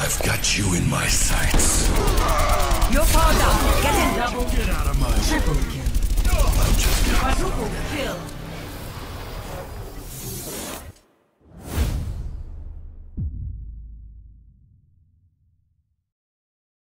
I've got you in my sights. You're far down. Get in. Double. Get out of my. Triple kill.